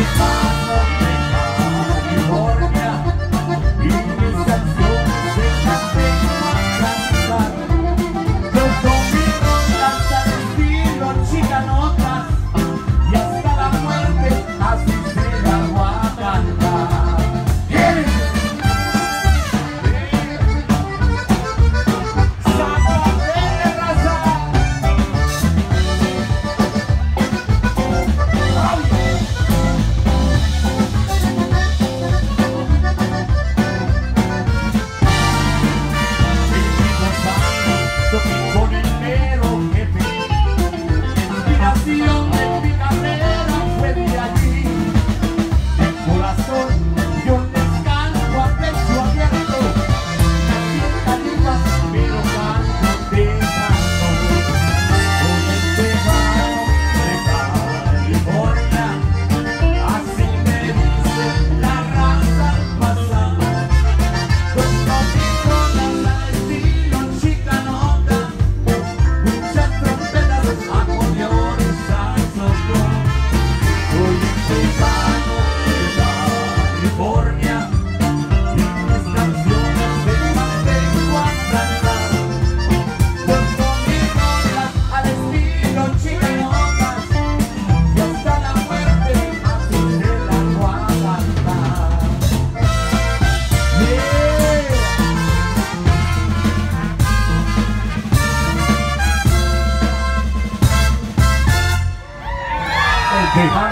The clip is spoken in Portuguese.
Música Hey.